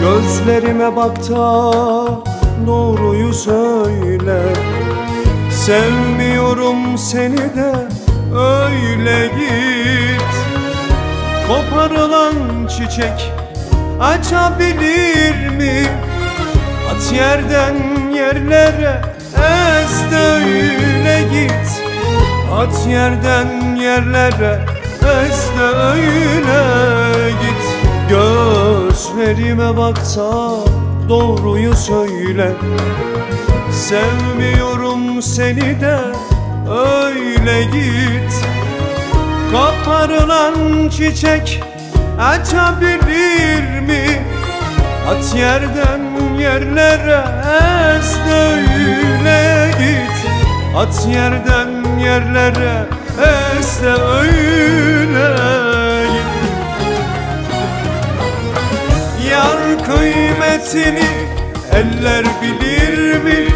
Gözlerime bak da doğruyu söyle. Sevmiyorum seni de öyle git. Koparılan çiçek açabilir mi? At yerden yerlere ez de öyle git. At yerden yerlere ez de öyle git. Gözlerime baksa doğruyu söyle. Sevmiyorum seni de öyle git. Koparılan çiçek açabilir mi? At yerden yerlere ez öyle git. At yerden yerlere ez öyle kıymetini eller bilir mi?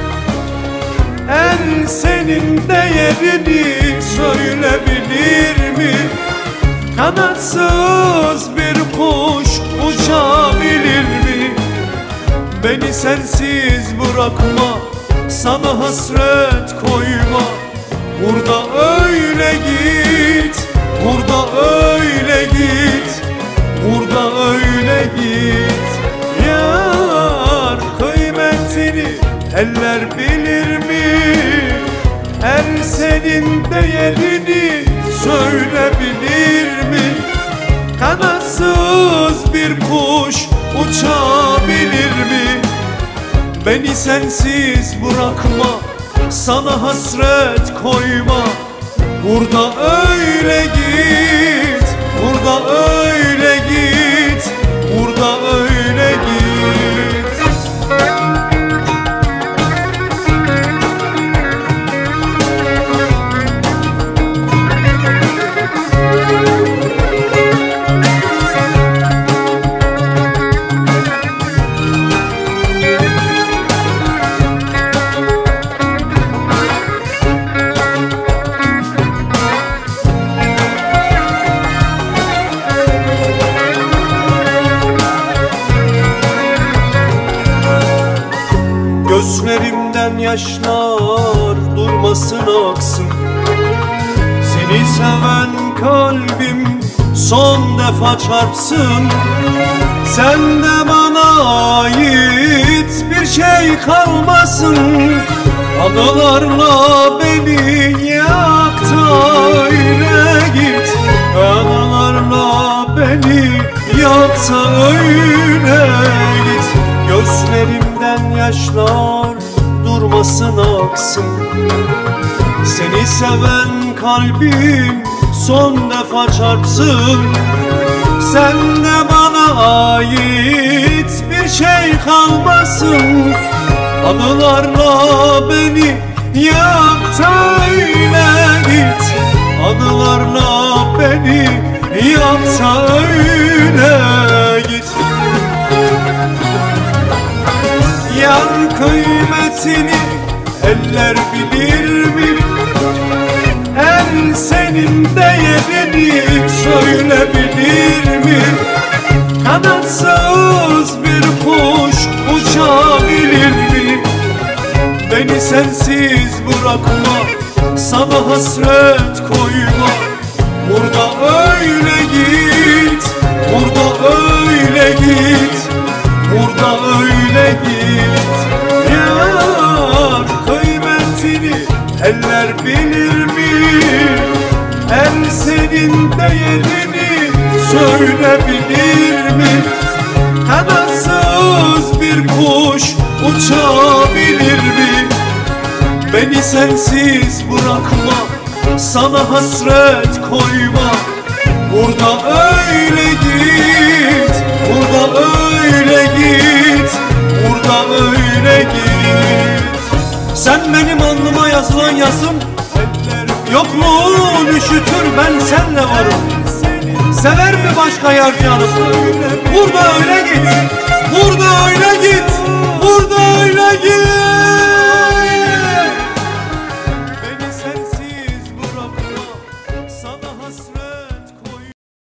El senin değerini söylebilir mi? Kanatsız bir kuş uçabilir mi? Beni sensiz bırakma, sana hasret koyma Burada öyle git, eller bilir mi? El senin değerini söyleyebilir mi? Kanatsız bir kuş uçabilir mi? Beni sensiz bırakma Sana hasret koyma Burada öyle git Burada öyle Gözlerimden yaşlar durmasın aksın. Seni seven kalbim son defa çarpsın. Sen de bana ait bir şey kalmasın. Anılarla beni yak da öyle git. Anılarla beni yak da öyle git. Gözlerimden yaşlar durmasın aksın Seni seven kalbim son defa çarpsın. Sen de bana ait bir şey kalmasın. Anılarla beni yak da öyle git. Anılarla beni yak da öyle kıymetini eller bilir mi? El senin değerini söyleyebilir mi? Kanatsız bir kuş uçabilir mi? Beni sensiz bırakma Sana hasret koyma Burada öyle eller bilir mi? El senin değerini söyleyebilir mi? Kanatsız bir kuş uçabilir mi? Beni sensiz bırakma Sana hasret koyma Burada öyle git Burada öyle git Burada öyle git Sen benim alnıma yazılan yazım. Yokluğun üşütür ben senle varım. Sever mi başka yar canım Burada öyle git Burada öyle